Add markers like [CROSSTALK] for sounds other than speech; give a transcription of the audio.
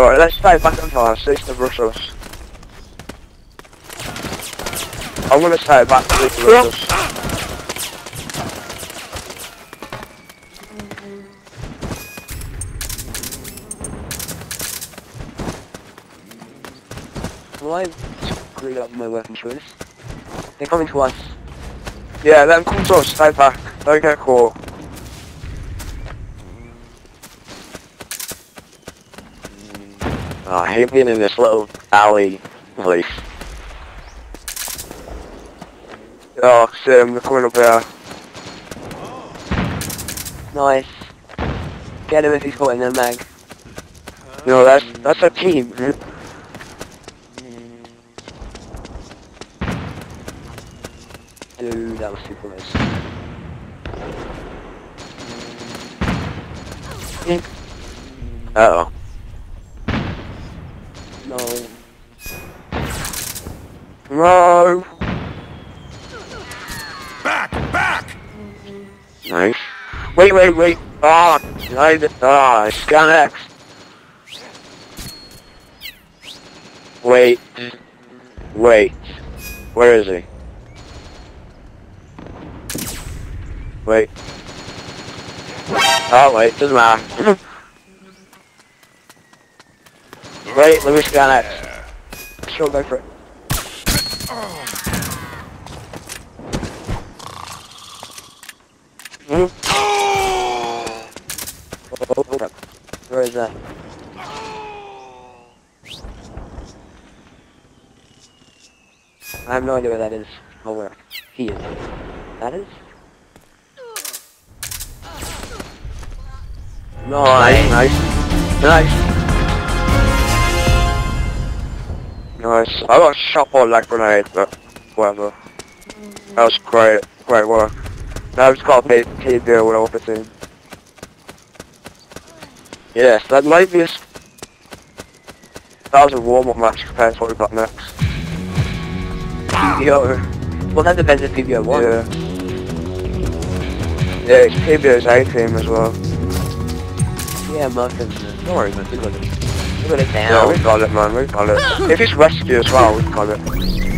Alright, let's stay back on fire, see to rush us. I'm gonna stay back to to rush us. Why screwed up my weapon choice? They're coming to us. Yeah, let them come to us, stay back. Don't get caught. Oh, I hate being in this little alley place. Oh, them, they're coming up. Nice. Get him if he's caught in the mag. Know, that's, that's a team. Ooh, that was too close. Uh oh. No. No! Back! Back! Nice. Wait, wait, wait. Ah, I, ah, scan X. Wait. Wait. Where is he? Wait. Oh, wait, doesn't matter. [LAUGHS] wait, let me scan X. Sure, go for it. Hmm? Oh. Where is that? I have no idea where that is. Oh, where? He is. That is? Nice, nice. Nice. Nice. I got shot by that grenade, but whatever. That was great, great work. Now I've just got to team deal with all the team. Yes, that might be a... That was a warm-up match compared to what we've got next. PBO. Well, that depends if PBO won. Yeah. Yeah, it's PBO's A team as well. Yeah, Muffins. Uh, don't worry, man. We it. Yeah, we got it, man, we got it. if it's rescue as well, we got it.